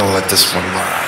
I'm gonna let this one ride.